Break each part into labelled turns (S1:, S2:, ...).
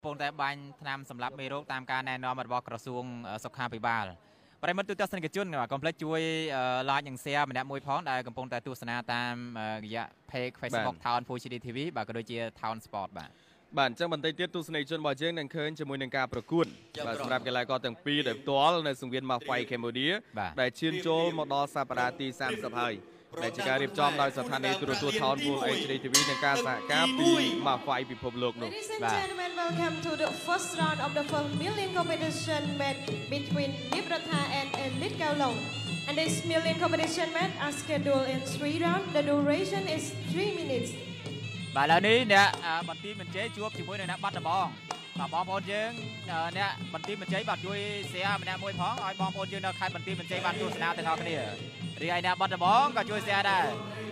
S1: កំពុងតែបាញ់ថ្នាំសម្រាប់មេរោគតាមការណែនាំរបស់ក្រសួងសុខាភិបាលប្រិមត្តទូទស្សនិកជនកុំភ្លេចជួយ like និង share ម្នាក់មួយផងដែលកំពុងតែទស្សនាតាមរយៈ page Facebook Town Full HD TV បាទក៏ដូចជា Town Sport បាទ
S2: បាទអញ្ចឹងបន្តិចទៀតទស្សនិកជនរបស់យើងនឹងឃើញជាមួយនឹងការប្រកួតបាទសម្រាប់កីឡាករទាំងពីរដោយផ្ទាល់នៅសង្វៀន Mafai Cambodia ដែលឈានចូលមកដល់សប្តាហ៍ទី30ហើយ ដែលជាការរៀបចំដោយស្ថានីយទូរទស្សន៍ Town Full HD TV និងការសហការពី Mafai ពិភពលោកនោះ
S3: Ladies and gentlemen welcome to the first round of the first million competition match between Nipratha and Elite Kaolong and this million competition match are scheduled in three rounds the duration is 3 minutes
S1: បាទឥឡូវនេះអ្នកបន្ទីមបញ្ជ័យជួបជាមួយនឹងអ្នកបាត់ដំបង បាទបងប្អូនយើងអ្នកបន្ទីមបញ្ជ័យបាទជួយ share ម្នាក់មួយផងឲ្យបងប្អូនយើងនៅខេត្តបន្ទីមបញ្ជ័យបានទស្សនាទាំងអស់គ្នារីឯអ្នកបាត់ដំបងក៏ជួយ share ដែរ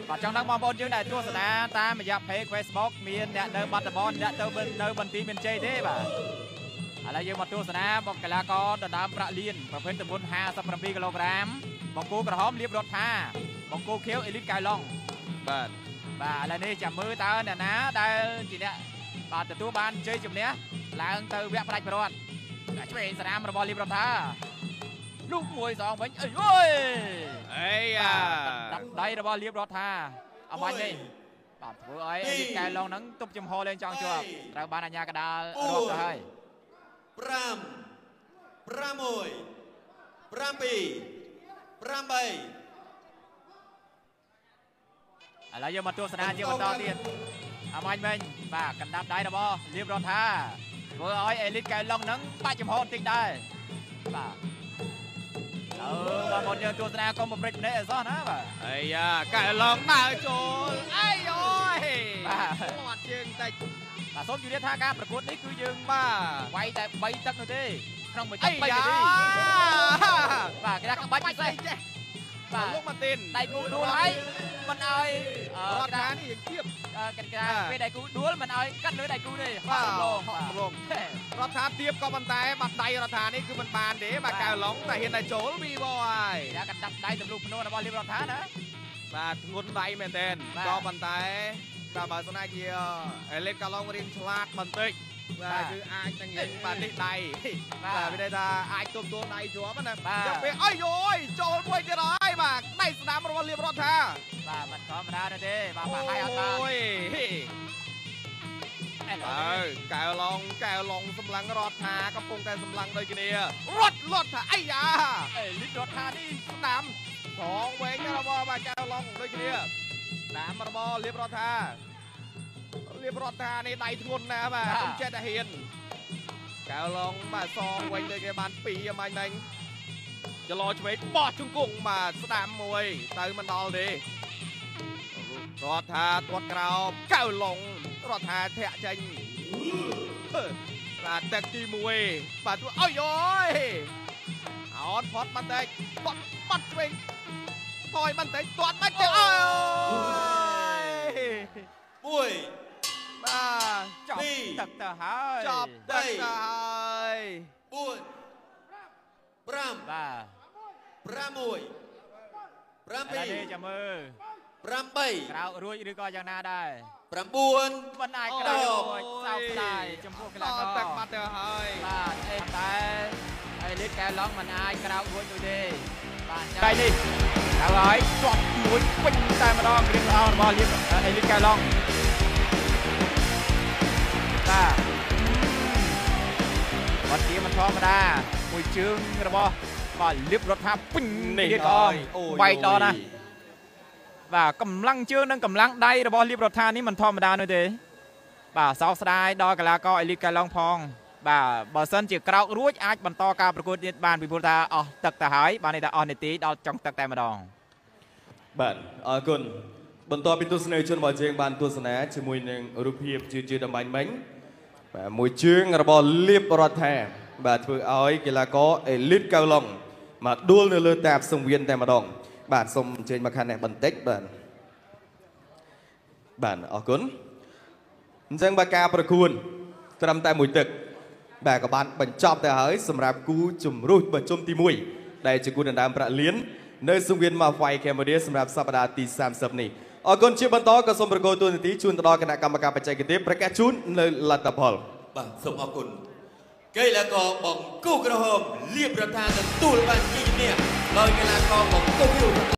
S1: បាទចង់ដឹងបងប្អូនយើងដែលទស្សនាតាមរយៈ page Facebook មានអ្នកនៅបាត់ដំបងអ្នកទៅនៅបន្ទីមបញ្ជ័យទេបាទឥឡូវយើងមកទស្សនាបកីឡាករដណ្ដើមប្រាក់លានប្រភេទទម្ងន់57គីឡូក្រាមបង្គោលក្រហមលៀបរដ្ឋាបង្គោលខៀវអេលីតកៅឡុង
S2: បាទ
S1: បាទឥឡូវនេះចាំមើលតើអ្នកណាដែលជាអ្នកបាទទទួលបានជ័យជំនះ ឡើងទៅវគ្គផ្ដាច់ប្រវត្តិឆ្វេងស្រាមរបស់លីបរដ្ឋាលុកមួយសងវិញអីអើយ
S2: អីយ៉ា
S1: ដាក់ដៃរបស់លៀបរដ្ឋាអមាញ់នេះបាទធ្វើឲ្យអេលីកែឡុងហ្នឹងទប់ចំហលេងចង់ជាប់ត្រូវបានអាញាកដាលរាប់ទៅហើយ
S4: 5 6 7 8
S1: ឥឡូវយើងមកទស្សនាជាបន្តទៀតអាមាញ់វិញបាទកណ្ដាប់ដៃរបស់លៀបរដ្ឋា ធ្វើឲ្យអេលីតកែឡុងហ្នឹងបាច់ចំហបន្តិចដែរបាទអឺបងប្អូនយើងទស្សនាកុំប្រព្រឹត្តម្នាក់អសោះណាបាទ
S2: អាយ៉ាកែឡុងដើរចូលអីអូយបាទមាត់ជើងតិច
S1: បាទសូមជម្រាបថាការប្រកួតនេះគឺយើង
S2: បាទ
S1: វាយតែ3ទឹកនោះទេក្នុងមួយទឹក3នាទីបាទគេថាក្បាច់ពិសេសចេះ
S2: បាទលោកម៉ាទីន
S1: ដៃគូដួលហើយមិនអោយ
S2: រដ្ឋានេះយើងទៀប
S1: កិច្ចការពេលដៃគូដួលមិនអោយកាត់លើដៃគូទេហ
S2: ត់ល ងហត់លងរដ្ឋាទៀបក៏ប៉ុន្តែបាត់ដៃរដ្ឋានេះគឺមិនបានទេបាទកៅឡុងតែហ៊ានតែចូលវីបហើយ
S1: យ៉ាកាត់ដាប់ដៃទម្លុះភ្នូរបស់លីបរដ្ឋាណា
S2: បាទធ្ងន់ដៃមែនតើក៏ប៉ុន្តែតែបើសិនណាជាអេលីតកាឡុងរៀងឆ្លាតបន្តិចបាទគឺអាចនឹងលេងបាទនេះដៃបាទមានន័យថាអាចទប់ទល់ដៃជាប់ណា
S1: យ៉ា
S2: ពេលអីយោយចូលមួយទៀតហើយបាទដៃស្ដាំរបស់លៀបរដ្ឋា
S1: បាទមិនធម្មតាទេបាទបាក់ហើយអត់បានអូយ
S2: អើកែវឡងកែវឡងសម្លឹងរដ្ឋាកំពុងតែសម្លឹងដូចគ្នារត់លត់ថាអាយ៉ា
S1: អេលីតរដ្ឋានេះ
S2: ស្ដាំសងវែងរបស់បាទកែវឡងដូចគ្នាស្ដាំរបស់លៀបរដ្ឋាលៀបរដ្ឋានេះដៃធ្ងន់ណាស់បាទខ្ញុំចិត្តតែហ៊ានកៅឡងបាទសងវិញដូចគេបាន2អាមាញ់ហ្នឹងចលោឆ្វេងបោះជង្គង់បាទស្ដាំមួយទៅមិនដល់ទេ រដ្ឋាទាត់ក្រោមកៅឡងរដ្ឋាធាក់ចេញបាទទឹកទី1បាទអើយអូយអត់ផត់បន្តិចបាត់បាត់ឆ្វេងថយបន្តិចទាត់បាច់ទៅអើ
S4: យ1
S2: បាទ
S1: ចប់ទឹកទៅហើយ
S2: ចប់ទឹកទៅហើយ
S4: 4 5
S1: បាទ
S4: 6 7
S1: នេះចាំមើល
S4: 8
S1: ក្រោករួចឬក៏យ៉ាងណាដែរ
S4: 9
S1: មិនអាចក្រោករួចសោកស្ដាយចំពោះកីឡាករ
S2: ទឹកបាត់ទៅហើយ
S1: បាទអេតែអេលីតកែឡុងមិនអាចក្រោករួចនោះទេបាទថ្ងៃនេះហើយហើយជាប់មួយពេញតែម្ដងគ្រឿងអោរបស់លៀបអេលីតកែឡុងបាទបាត់ជាមិនធម្មតាមួយជើងរបស់បាទលៀបរដ្ឋាពេញនេះអងបែកដល់ណា បាទកម្លាំងជើងនិងកម្លាំងដៃរបស់លៀបរដ្ឋានេះមិនធម្មតានោះទេ បាទសោកស្ដាយដល់កីឡាករអេលីតកែឡុងផង បាទបើសិនជាក្រោករួចអាចបន្តការប្រកួតទៀតបានពីព្រោះថាអស់ទឹកទៅហើយបានន័យថាអស់នាទីដល់ចុងទឹកតែម្ដង
S2: បាទអរគុណបន្ទាប់ពីទស្សនិកជនរបស់យើងបានទស្សនាជាមួយនឹងរូបភាពជឿជឿដំបាញ់មិញបាទមួយជើងរបស់លៀបរដ្ឋាបាទធ្វើឲ្យកីឡាករអេលីតកៅឡុងមកដួលនៅលើតាបសង្វៀនតែម្ដង បាទសូមអញ្ជើញមកខាងនេះបន្តិចបាទបាទអរគុណអញ្ចឹងបើការប្រគួនត្រឹមតែមួយទឹកបាទក៏បានបញ្ចប់ទៅហើយសម្រាប់គូជំរុះប្រជុំទី1ដែលជាគូដណ្ដើមប្រាក់លាននៅសង្វៀនម៉ាហ្វាយខេមរាសម្រាប់សប្តាហ៍ទី30នេះអរគុណជាបន្តក៏សូមប្រកោទួលនីតិជូនទៅដល់គណៈកម្មការបច្ចេកទេសប្រកាសជូននៅលទ្ធផល
S4: បាទសូមអរគុណកីឡាករបង្គូក្រហមលៀបរដ្ឋាទទួលបានជាជំនះ Logan Akar, Bob W.